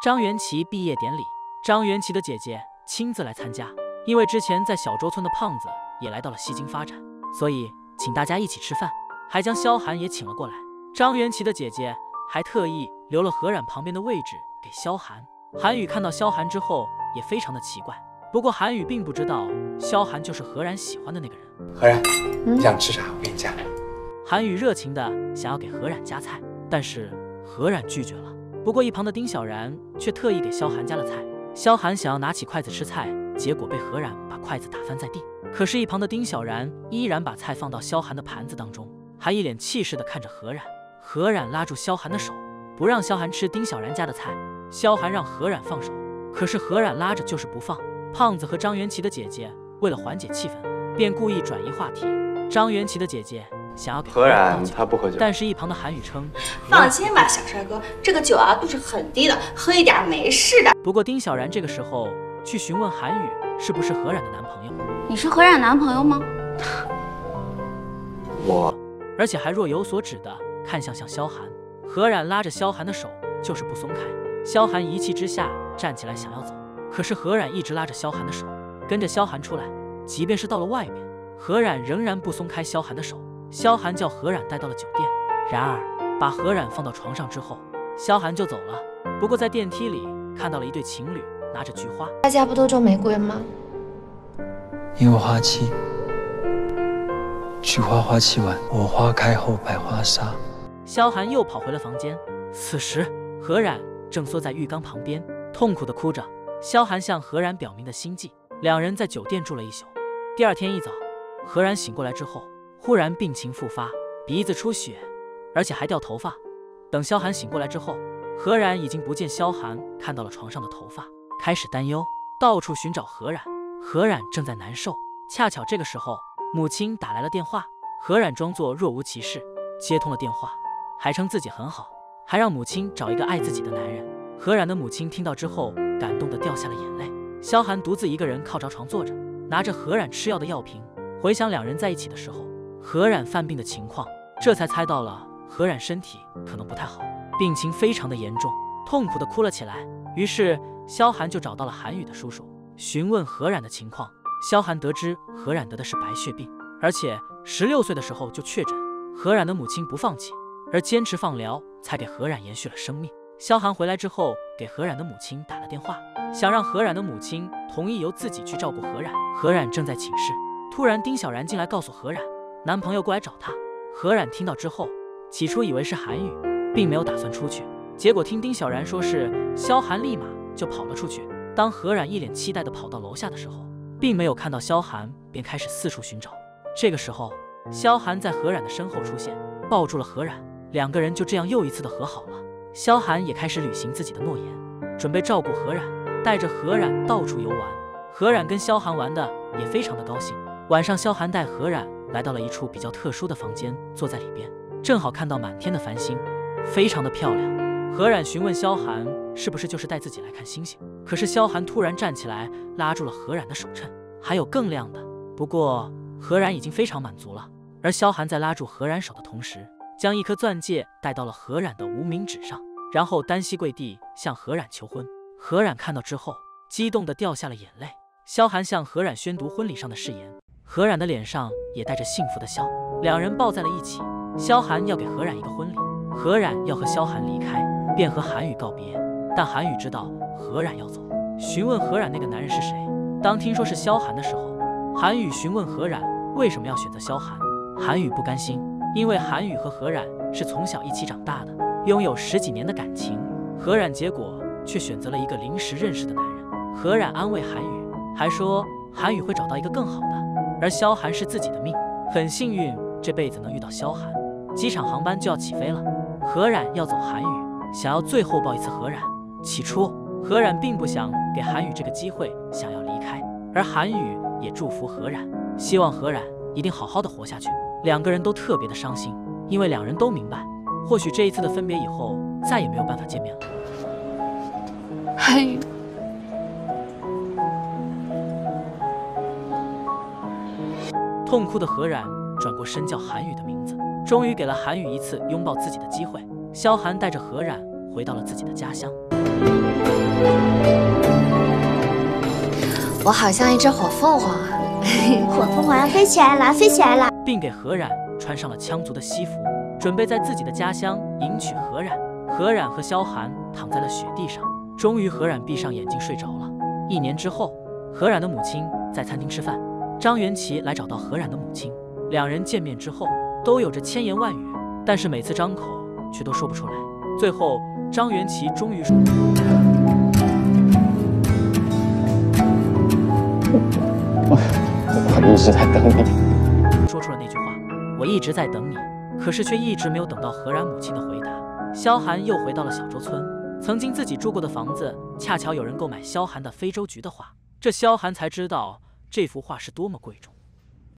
张元琪毕业典礼，张元琪的姐姐亲自来参加，因为之前在小周村的胖子也来到了西京发展，所以请大家一起吃饭，还将萧寒也请了过来。张元琪的姐姐还特意留了何冉旁边的位置给萧寒。韩宇看到萧寒之后也非常的奇怪，不过韩宇并不知道萧寒就是何冉喜欢的那个人。何冉，你想吃啥？我给你加。韩宇热情的想要给何冉夹菜，但是何冉拒绝了。不过一旁的丁小然却特意给萧寒夹了菜。萧寒想要拿起筷子吃菜，结果被何冉把筷子打翻在地。可是，一旁的丁小然依然把菜放到萧寒的盘子当中，还一脸气势的看着何冉。何冉拉住萧寒的手，不让萧寒吃丁小然夹的菜。萧寒让何冉放手，可是何冉拉着就是不放。胖子和张元琪的姐姐为了缓解气氛，便故意转移话题。张元琪的姐姐。想要给何冉，他不喝酒。但是，一旁的韩宇称：“放心吧，小帅哥，这个酒啊度数很低的，喝一点没事的。”不过，丁小然这个时候去询问韩宇是不是何冉的男朋友。你是何冉男朋友吗？我，而且还若有所指的看向向萧寒。何冉拉着萧寒的手就是不松开。萧寒一气之下站起来想要走，可是何冉一直拉着萧寒的手，跟着萧寒出来。即便是到了外面，何冉仍然不松开萧寒的手。萧寒叫何冉带到了酒店，然而把何冉放到床上之后，萧寒就走了。不过在电梯里看到了一对情侣拿着菊花。大家不都种玫瑰吗？因为花期，菊花花期晚，我花开后百花杀。萧寒又跑回了房间，此时何冉正缩在浴缸旁边，痛苦的哭着。萧寒向何冉表明的心迹，两人在酒店住了一宿。第二天一早，何冉醒过来之后。忽然病情复发，鼻子出血，而且还掉头发。等萧寒醒过来之后，何冉已经不见萧寒，看到了床上的头发，开始担忧，到处寻找何冉。何冉正在难受，恰巧这个时候，母亲打来了电话。何冉装作若无其事，接通了电话，还称自己很好，还让母亲找一个爱自己的男人。何冉的母亲听到之后，感动的掉下了眼泪。萧寒独自一个人靠着床坐着，拿着何冉吃药的药瓶，回想两人在一起的时候。何冉犯病的情况，这才猜到了何冉身体可能不太好，病情非常的严重，痛苦的哭了起来。于是萧寒就找到了韩宇的叔叔，询问何冉的情况。萧寒得知何冉得的是白血病，而且十六岁的时候就确诊。何冉的母亲不放弃，而坚持放疗，才给何冉延续了生命。萧寒回来之后，给何冉的母亲打了电话，想让何冉的母亲同意由自己去照顾何冉。何冉正在寝室，突然丁小然进来告诉何冉。男朋友过来找她，何冉听到之后，起初以为是韩宇，并没有打算出去。结果听丁小然说是萧寒，立马就跑了出去。当何冉一脸期待的跑到楼下的时候，并没有看到萧寒，便开始四处寻找。这个时候，萧寒在何冉的身后出现，抱住了何冉，两个人就这样又一次的和好了。萧寒也开始履行自己的诺言，准备照顾何冉，带着何冉到处游玩。何冉跟萧寒玩的也非常的高兴。晚上，萧寒带何冉。来到了一处比较特殊的房间，坐在里边，正好看到满天的繁星，非常的漂亮。何冉询问萧寒，是不是就是带自己来看星星？可是萧寒突然站起来，拉住了何冉的手衬，还有更亮的。不过何冉已经非常满足了。而萧寒在拉住何冉手的同时，将一颗钻戒戴到了何冉的无名指上，然后单膝跪地向何冉求婚。何冉看到之后，激动的掉下了眼泪。萧寒向何冉宣读婚礼上的誓言。何冉的脸上也带着幸福的笑，两人抱在了一起。萧寒要给何冉一个婚礼，何冉要和萧寒离开，便和韩宇告别。但韩宇知道何冉要走，询问何冉那个男人是谁。当听说是萧寒的时候，韩宇询问何冉为什么要选择萧寒。韩宇不甘心，因为韩宇和何冉是从小一起长大的，拥有十几年的感情。何冉结果却选择了一个临时认识的男人。何冉安慰韩宇，还说韩宇会找到一个更好的。而萧寒是自己的命，很幸运这辈子能遇到萧寒。机场航班就要起飞了，何冉要走韩宇，想要最后抱一次何冉。起初何冉并不想给韩宇这个机会，想要离开。而韩宇也祝福何冉，希望何冉一定好好的活下去。两个人都特别的伤心，因为两人都明白，或许这一次的分别以后再也没有办法见面了。韩宇。痛哭的何冉转过身叫韩宇的名字，终于给了韩宇一次拥抱自己的机会。萧寒带着何冉回到了自己的家乡。我好像一只火凤凰啊！火凤凰要飞起来了，飞起来了！并给何冉穿上了羌族的西服，准备在自己的家乡迎娶何冉。何冉和萧寒躺在了雪地上，终于何冉闭上眼睛睡着了。一年之后，何冉的母亲在餐厅吃饭，张元奇来找到何冉的母亲，两人见面之后都有着千言万语，但是每次张口却都说不出来。最后，张元奇终于说。我一直在等你，说出了那句话。我一直在等你，可是却一直没有等到何然母亲的回答。萧寒又回到了小洲村，曾经自己住过的房子，恰巧有人购买萧寒的非洲菊的画，这萧寒才知道这幅画是多么贵重。